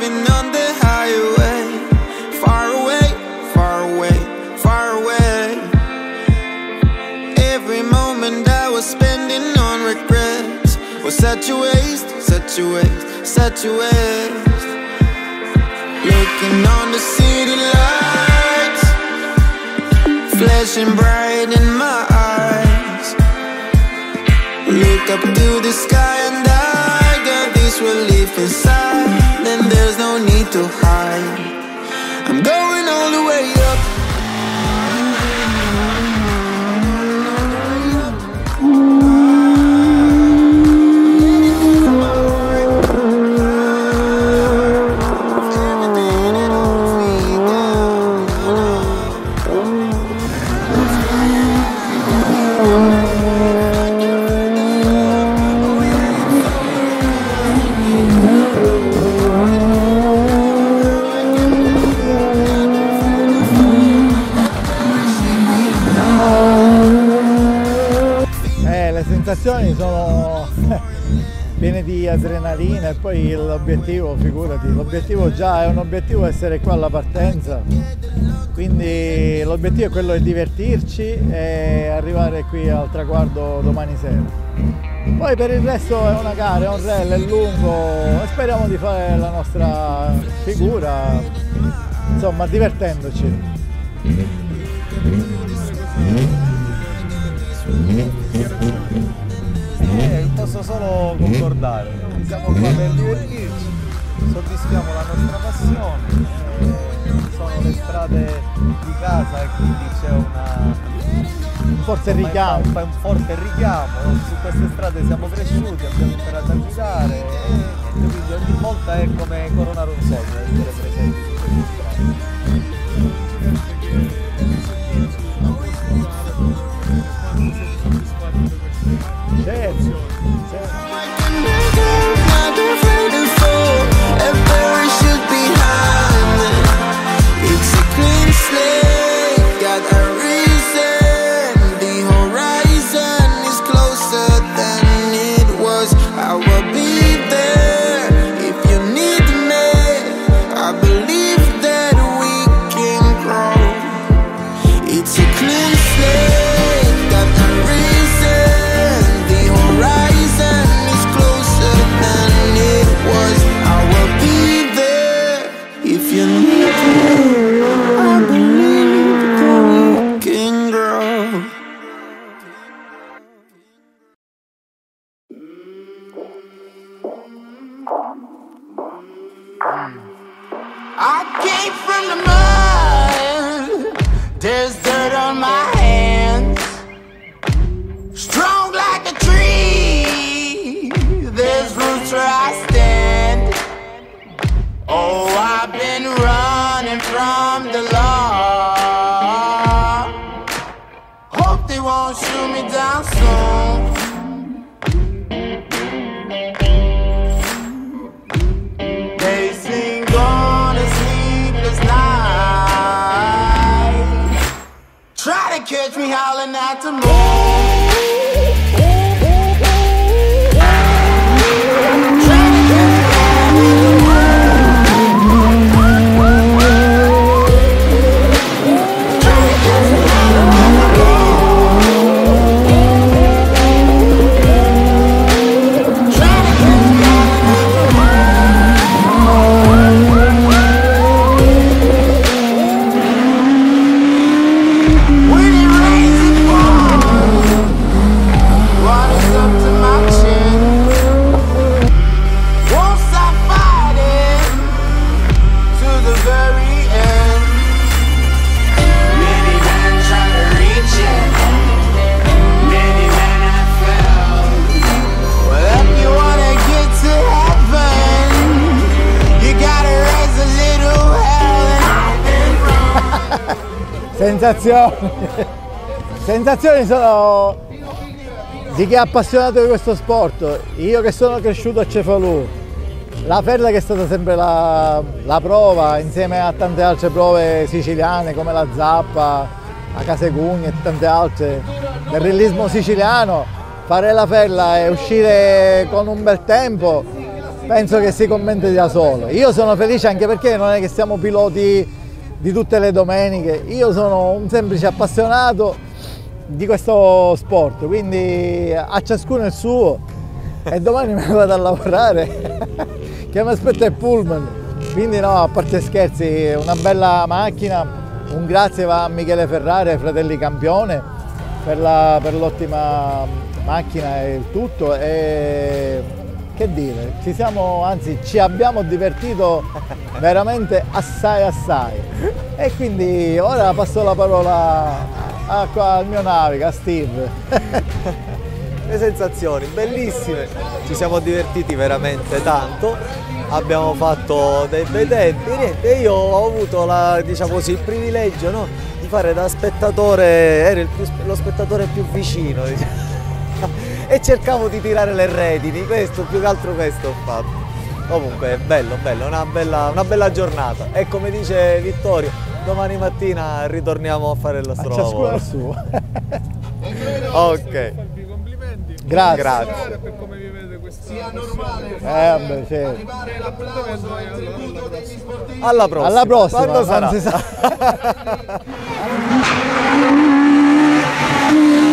driving on the highway. Far away, far away, far away. Every moment I was spending on regrets was such a waste, such a waste, such a waste. Looking on the city lights, flashing bright in my eyes. Look up to the sky relief inside. Then there's no need to hide. Sensazioni sono piene di adrenalina e poi l'obiettivo, figurati, l'obiettivo già è un obiettivo essere qua alla partenza, quindi l'obiettivo è quello di divertirci e arrivare qui al traguardo domani sera. Poi per il resto è una gara, è un rally, è lungo e speriamo di fare la nostra figura, insomma divertendoci. Solo concordare, siamo qua per divertirci, soddisfiamo la nostra passione, eh, sono le strade di casa e quindi c'è una... Un forte richiamo. Un, un forte richiamo, su queste strade siamo cresciuti, abbiamo imparato a guidare e quindi ogni volta è come coronare un sogno essere presenti su queste strade. The mud. There's dirt on my hands. Strong like a tree. There's roots where I stand. Oh, I've been running from the law. Try to catch me howling at the moon. Sensazioni. Sensazioni sono di chi è appassionato di questo sport. Io che sono cresciuto a Cefalù, la Ferla che è stata sempre la, la prova insieme a tante altre prove siciliane come la Zappa, la Casegugna e tante altre del realismo siciliano. Fare la Ferla e uscire con un bel tempo penso che si commenti da solo. Io sono felice anche perché non è che siamo piloti di tutte le domeniche, io sono un semplice appassionato di questo sport, quindi a ciascuno il suo e domani me ne vado a lavorare che mi aspetta il pullman. Quindi no, a parte scherzi, una bella macchina, un grazie va a Michele Ferrari, fratelli Campione per, per l'ottima macchina e il tutto. E che dire, ci siamo, anzi ci abbiamo divertito veramente assai assai. E quindi ora passo la parola a, a, al mio naviga, a Steve. Le sensazioni bellissime, ci siamo divertiti veramente tanto, abbiamo fatto dei bei tempi, niente, io ho avuto la, diciamo così, il privilegio no, di fare da spettatore, ero più, lo spettatore più vicino. Diciamo e cercavo di tirare le redini, questo più che altro questo ho fatto. Comunque bello, bello, una bella, una bella giornata e come dice Vittorio, domani mattina ritorniamo a fare il nostro lavoro. suo. ok. Grazie. Grazie. per come vivete questa Eh, vabbè, certo. Alla prossima. Alla prossima, Quando non sarà? si sa.